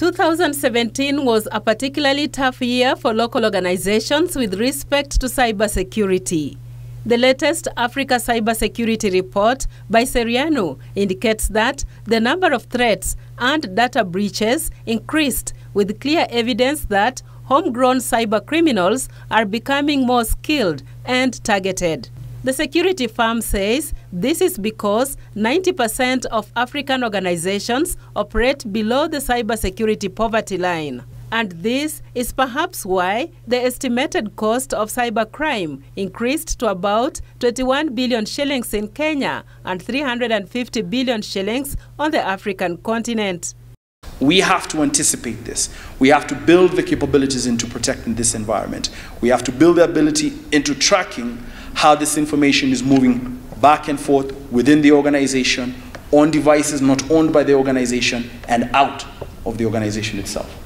2017 was a particularly tough year for local organizations with respect to cybersecurity. The latest Africa Cybersecurity Report by Serianu indicates that the number of threats and data breaches increased with clear evidence that homegrown cyber criminals are becoming more skilled and targeted. The security firm says this is because 90% of African organizations operate below the cybersecurity poverty line. And this is perhaps why the estimated cost of cybercrime increased to about 21 billion shillings in Kenya and 350 billion shillings on the African continent. We have to anticipate this. We have to build the capabilities into protecting this environment. We have to build the ability into tracking how this information is moving back and forth within the organization, on devices not owned by the organization, and out of the organization itself.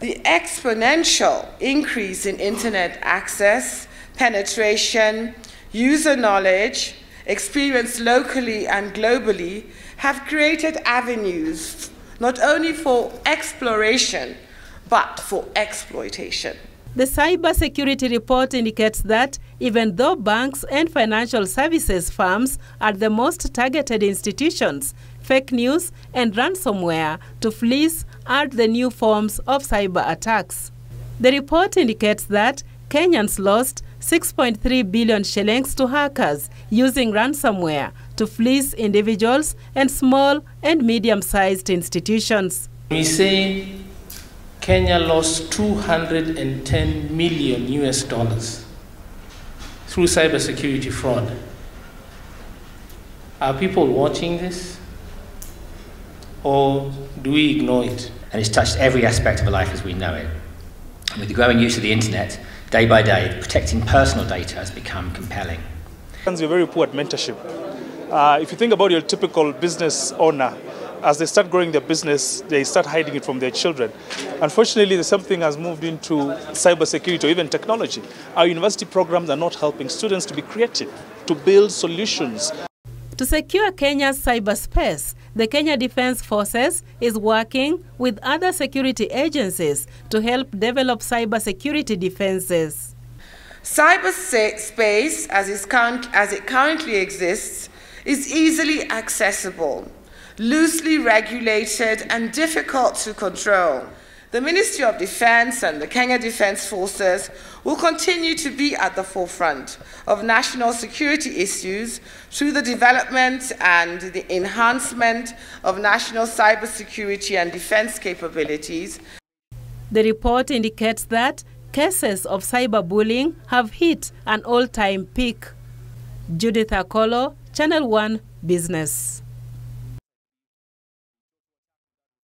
The exponential increase in internet access, penetration, user knowledge, experience locally and globally have created avenues not only for exploration, but for exploitation. The cybersecurity report indicates that even though banks and financial services firms are the most targeted institutions, fake news and ransomware to fleece are the new forms of cyber attacks. The report indicates that Kenyans lost 6.3 billion shillings to hackers using ransomware to fleece individuals and small and medium-sized institutions. We say Kenya lost 210 million US dollars through cybersecurity fraud. Are people watching this? Or do we ignore it? And it's touched every aspect of life as we know it. And with the growing use of the internet, day by day, protecting personal data has become compelling. We're very poor at mentorship. Uh, if you think about your typical business owner, as they start growing their business, they start hiding it from their children. Unfortunately, the something has moved into cybersecurity or even technology. Our university programs are not helping students to be creative, to build solutions. To secure Kenya's cyberspace, the Kenya Defense Forces is working with other security agencies to help develop cybersecurity defenses. Cyberspace, as, as it currently exists, is easily accessible loosely regulated and difficult to control. The Ministry of Defense and the Kenya Defense Forces will continue to be at the forefront of national security issues through the development and the enhancement of national cybersecurity and defense capabilities. The report indicates that cases of cyberbullying have hit an all-time peak. Judith Akolo, Channel 1 Business.